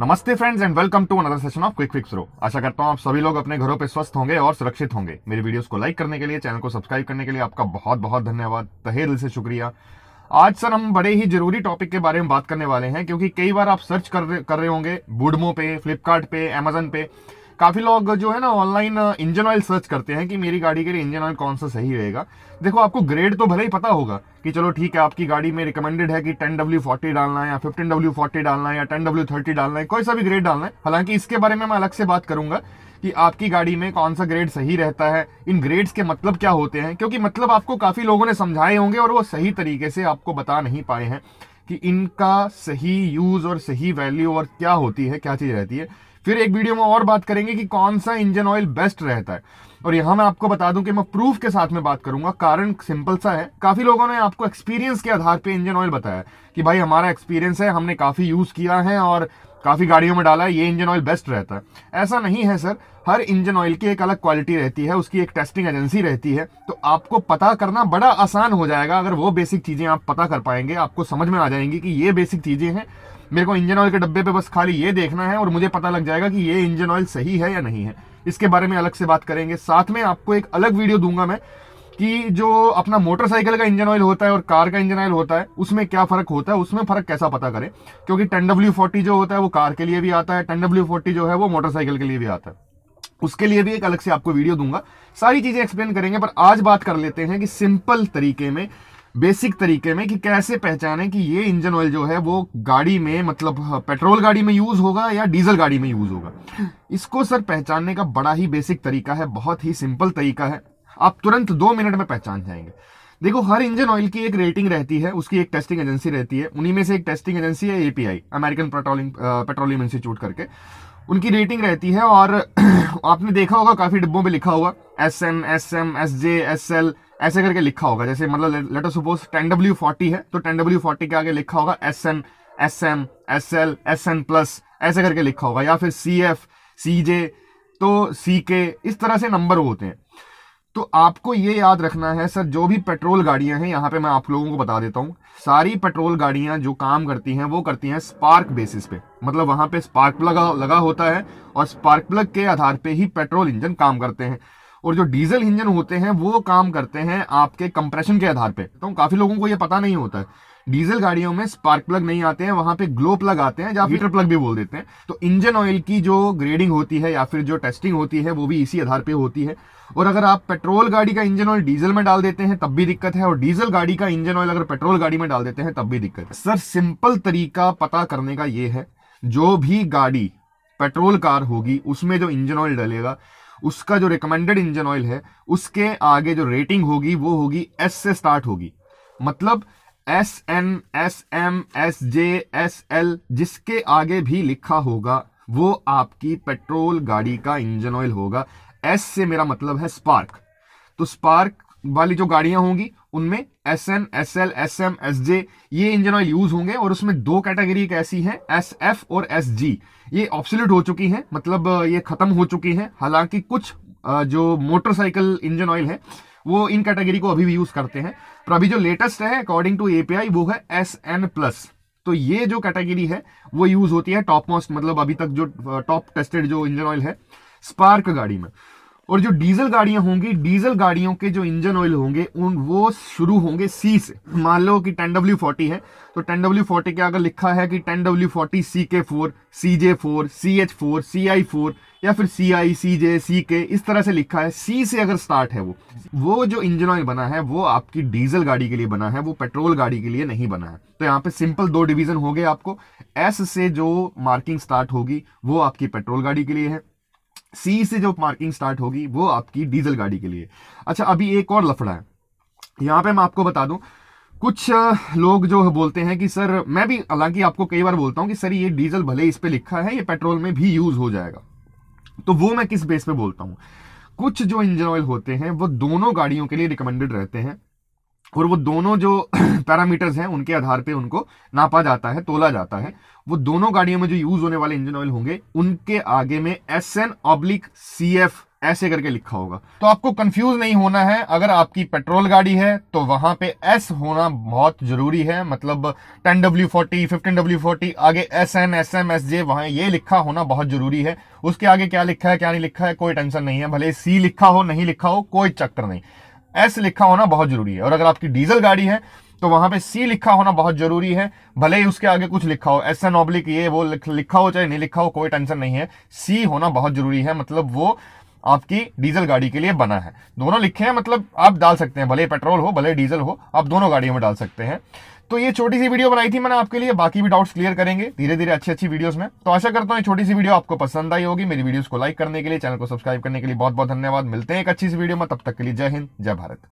नमस्ते friends and welcome to another session of quick fix रो आशा करता हूँ आप सभी लोग अपने घरों पे स्वस्थ होंगे और सुरक्षित होंगे। मेरे वीडियोस को लाइक करने के लिए चैनल को सब्सक्राइब करने के लिए आपका बहुत बहुत धन्यवाद। तहे दिल से शुक्रिया। आज सर हम बड़े ही ज़रूरी टॉपिक के बारे में बात करने वाले हैं, क्योंकि कई बार आप सर्च कर रहे होंगे बुडमो पे फ्लिपकार्ट पे अमेजन पे। काफ़ी लोग जो है ना ऑनलाइन इंजन ऑयल सर्च करते हैं कि मेरी गाड़ी के लिए इंजन ऑयल कौन सा सही रहेगा। देखो, आपको ग्रेड तो भले ही पता होगा कि चलो ठीक है, आपकी गाड़ी में रिकमेंडेड है कि टेन डब्ल्यू फोर्टी डालना है या फिफ्टीन डब्ल्यू फोर्टी डालना है या टेन डब्ल्यू थर्टी डालना है, कोई सा भी ग्रेड डालना है। हालाँकि इसके बारे में मैं अलग से बात करूँगा कि आपकी गाड़ी में कौन सा ग्रेड सही रहता है, इन ग्रेड्स के मतलब क्या होते हैं, क्योंकि मतलब आपको काफ़ी लोगों ने समझाए होंगे और वो सही तरीके से आपको बता नहीं पाए हैं कि इनका सही यूज़ और सही वैल्यू और क्या होती है, क्या चीज़ रहती है। फिर एक वीडियो में और बात करेंगे कि कौन सा इंजन ऑयल बेस्ट रहता है। और यहाँ मैं आपको बता दूँ कि मैं प्रूफ के साथ में बात करूँगा, कारण सिंपल सा है। काफ़ी लोगों ने आपको एक्सपीरियंस के आधार पे इंजन ऑयल बताया कि भाई हमारा एक्सपीरियंस है, हमने काफ़ी यूज़ किया है और काफ़ी गाड़ियों में डाला है, ये इंजन ऑयल बेस्ट रहता है। ऐसा नहीं है सर, हर इंजन ऑयल की एक अलग क्वालिटी रहती है, उसकी एक टेस्टिंग एजेंसी रहती है तो आपको पता करना बड़ा आसान हो जाएगा, अगर वो बेसिक चीज़ें आप पता कर पाएँगे, आपको समझ में आ जाएँगी कि ये बेसिक चीज़ें हैं मेरे को इंजन ऑयल के डब्बे पे बस खाली ये देखना है और मुझे पता लग जाएगा कि ये इंजन ऑयल सही है या नहीं है। इसके बारे में अलग से बात करेंगे। साथ में आपको एक अलग वीडियो दूँगा मैं कि जो अपना मोटरसाइकिल का इंजन ऑयल होता है और कार का इंजन ऑयल होता है, उसमें क्या फ़र्क होता है, उसमें फ़र्क कैसा पता करें? क्योंकि टेन डब्ल्यू फोर्टी जो होता है वो कार के लिए भी आता है टेन डब्ल्यू फोर्टी जो है वो मोटरसाइकिल के लिए भी आता है। उसके लिए भी एक अलग से आपको वीडियो दूँगा। सारी चीज़ें एक्सप्लेन करेंगे, पर आज बात कर लेते हैं कि सिंपल तरीके में बेसिक तरीके में कि कैसे पहचाने कि ये इंजन ऑयल जो है वो गाड़ी में मतलब पेट्रोल गाड़ी में यूज़ होगा या डीजल गाड़ी में यूज़ होगा? इसको सर पहचानने का बड़ा ही बेसिक तरीका है बहुत ही सिंपल तरीका है। आप तुरंत दो मिनट में पहचान जाएँगे। देखो हर इंजन ऑयल की एक रेटिंग रहती है उसकी एक टेस्टिंग एजेंसी रहती है। उन्हीं में से एक टेस्टिंग एजेंसी है API American petroling petroleum institute करके। उनकी रेटिंग रहती है और आपने देखा होगा काफ़ी डिब्बों पे लिखा हुआ S M S M S J S L ऐसे करके लिखा होगा, जैसे मतलब letter suppose ten W forty है तो टेन डब्ल्यू फोर्टी के आगे लिखा होगा S N S M S L S N plus ऐसे करके लिखा होगा, या फिर सी एफ़ सी जे तो सी के इस तरह से नंबर होते हैं। तो आपको ये याद रखना है, सर, जो भी पेट्रोल गाड़ियाँ हैं, यहाँ पे मैं आप लोगों को बता देता हूँ, सारी पेट्रोल गाड़ियाँ जो काम करती हैं, वो करती हैं स्पार्क बेसिस पे। मतलब वहाँ पे स्पार्क प्लग लगा होता है, और स्पार्क प्लग के आधार पे ही पेट्रोल इंजन काम करते हैं। और जो डीजल इंजन होते हैं, वो काम करते हैं आपके कंप्रेशन के आधार पे। तो काफ़ी लोगों को ये पता नहीं होता है। डीजल गाड़ियों में स्पार्क प्लग नहीं आते हैं, वहाँ पे ग्लो प्लग आते हैं, या हीटर प्लग भी बोल देते हैं। तो इंजन ऑयल की जो ग्रेडिंग होती है, या फिर जो टेस्टिंग होती है, वो भी इसी आधार पे होती है। और अगर आप पेट्रोल गाड़ी का इंजन ऑयल डीजल में डाल देते हैं, तब भी दिक्कत है, और डीजल गाड़ी का इंजन ऑयल अगर पेट्रोल गाड़ी में डाल देते हैं, तब भी दिक्कत है। सर, सिंपल तरीका पता करने का ये है, जो भी गाड़ी, पेट्रोल कार होगी, उसमें जो इंजन ऑयल डलेगा उसका जो रिकमेंडेड इंजन ऑयल है, उसके आगे जो रेटिंग होगी, वो होगी एस से स्टार्ट होगी। मतलब S N S M S J S L जिसके आगे भी लिखा होगा, वो आपकी पेट्रोल गाड़ी का इंजन ऑयल होगा। एस से मेरा मतलब है स्पार्क तो स्पार्क वाली जो गाड़ियाँ होंगी उनमें S N S L S M S J ये इंजन ऑयल यूज़ होंगे और उसमें दो कैटेगरी ऐसी है एस एफ़ और एस जी ये ऑप्सोल्यूट हो चुकी हैं मतलब ये खत्म हो चुकी हैं। हालाँकि कुछ जो मोटरसाइकिल इंजन ऑयल है, वो इन कैटेगरी को अभी भी यूज़ करते हैं। पर अभी जो लेटेस्ट है अकॉर्डिंग टू एपीआई वो है एस एन प्लस तो ये जो कैटेगरी है, वो यूज़ होती है टॉप मोस्ट मतलब अभी तक जो टॉप टेस्टेड जो इंजन ऑयल है स्पार्क गाड़ी में। और जो डीजल गाड़ियाँ होंगी, डीजल गाड़ियों के जो इंजन ऑयल होंगे, उन वो शुरू होंगे सी से। मान लो कि टेन डब्ल्यू फोर्टी है तो टेन डब्ल्यू फोर्टी के अगर लिखा है कि टेन डब्ल्यू फोर्टी सी के four C J four C H four C I four या फिर सी आई सी जे सी के इस तरह से लिखा है सी से अगर स्टार्ट है वो वो जो इंजन ऑयल बना है, वो आपकी डीजल गाड़ी के लिए बना है, वो पेट्रोल गाड़ी के लिए नहीं बना है। तो यहाँ पे सिंपल दो डिवीज़न हो गए आपको। एस से जो मार्किंग स्टार्ट होगी, वो आपकी पेट्रोल गाड़ी के लिए है। सी से जो मार्किंग स्टार्ट होगी, वो आपकी डीजल गाड़ी के लिए। अच्छा अभी एक और लफड़ा है। यहाँ पे मैं आपको बता दूँ, कुछ लोग जो बोलते हैं कि, सर, मैं भी, हालाँकि आपको कई बार बोलता हूँ कि, सर, ये डीजल भले इस पे लिखा है, ये पेट्रोल में भी यूज़ हो जाएगा। तो वो मैं किस बेस पे बोलता हूँ? कुछ जो इंजन ऑयल होते हैं, वो दोनों गाड़ियों के लिए रिकमेंडेड रहते हैं। और वो दोनों जो पैरामीटर्स हैं, उनके आधार पे उनको नापा जाता है, तोला जाता है। वो दोनों गाड़ियों में जो यूज़ होने वाले इंजन ऑयल होंगे, उनके आगे में S N oblique C F ऐसे करके लिखा होगा। तो आपको कंफ्यूज नहीं होना है। अगर आपकी पेट्रोल गाड़ी है तो वहाँ पे एस होना बहुत ज़रूरी है। मतलब ten W forty fifteen W forty आगे S N S M S J वहाँ ये लिखा होना बहुत ज़रूरी है। उसके आगे क्या लिखा है, क्या नहीं लिखा है, कोई टेंशन नहीं है। भले सी लिखा हो, नहीं लिखा हो, कोई चक्कर नहीं। एस लिखा होना बहुत ज़रूरी है। और अगर आपकी डीजल गाड़ी है तो वहाँ पे सी लिखा होना बहुत ज़रूरी है। भले ही उसके आगे कुछ लिखा हो एस एन ऑब्लिक ये वो लिखा हो चाहे नहीं लिखा हो, कोई टेंशन नहीं है। सी होना बहुत ज़रूरी है मतलब वो आपकी डीजल गाड़ी के लिए बना है। दोनों लिखे हैं मतलब आप डाल सकते हैं, भले पेट्रोल हो, भले डीजल हो, आप दोनों गाड़ियों में डाल सकते हैं। तो ये छोटी सी वीडियो बनाई थी मैंने आपके लिए, बाकी भी डाउट्स क्लियर करेंगे धीरे धीरे अच्छी अच्छी वीडियोस में। तो आशा करता हूँ छोटी सी वीडियो आपको पसंद आई होगी। मेरी वीडियोस को लाइक करने के लिए, चैनल को सब्सक्राइब करने के लिए बहुत बहुत धन्यवाद। मिलते हैं एक अच्छी सी वीडियो में, तब तक के लिए जय हिंद, जय भारत।